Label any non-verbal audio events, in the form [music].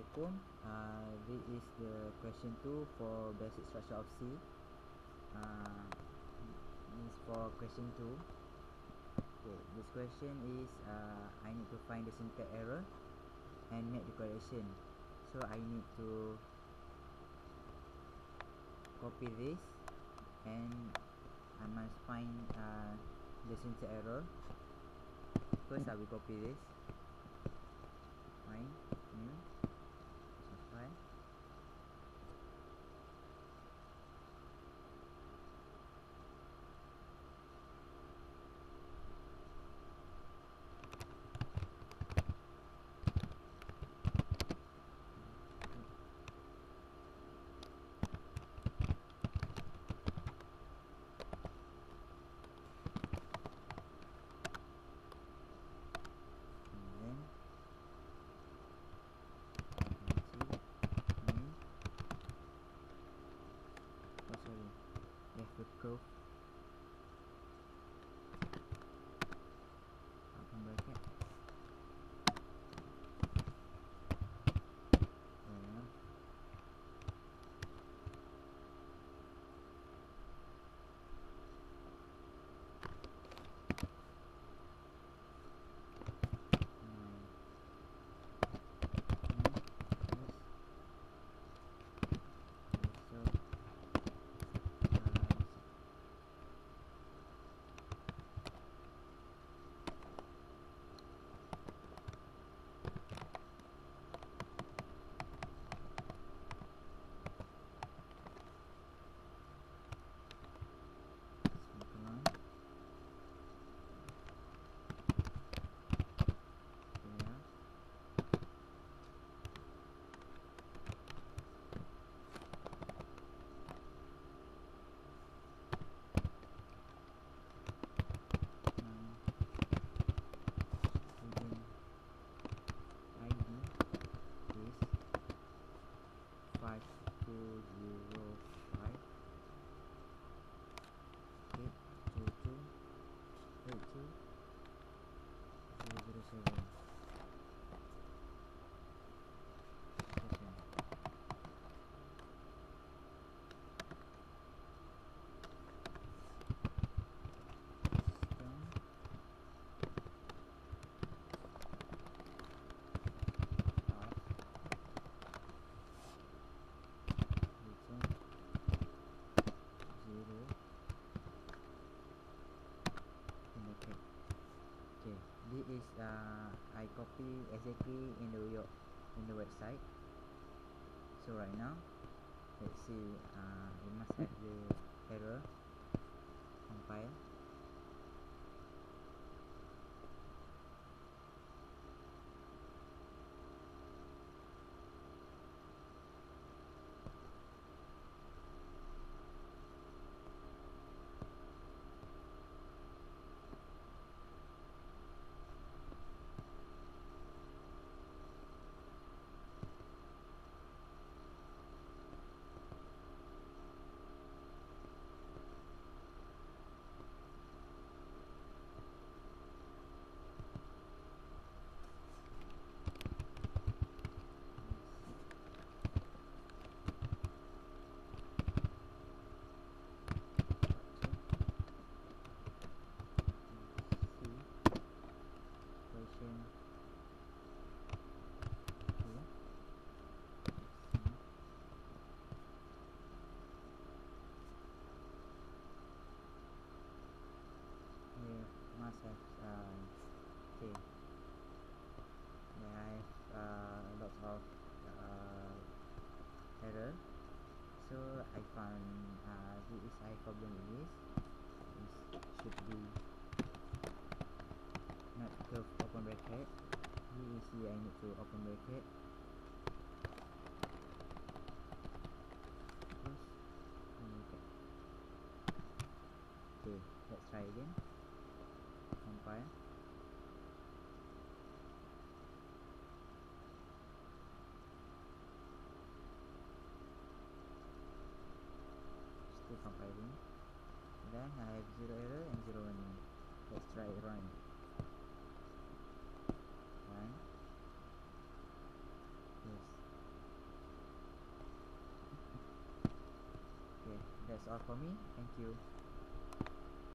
Uh, This is the question 2 for basic structure of C. Uh, This is for question 2 okay, This question is uh, I need to find the syntax error And make the correction So I need to Copy this And I must find uh, the syntax error. First I will copy this. Fine. New curve this is uh, I copy exactly in the in the website. So right now let's see uh, we must have the error compile yeah, I have uh, lots of uh, error so I found uh, is I problem with this this should be not curve open bracket. You see I need to open bracket? Okay let's try again compiling. Then I have zero error and zero running. Let's try run. Run. Yes. [laughs] okay, that's all for me. Thank you.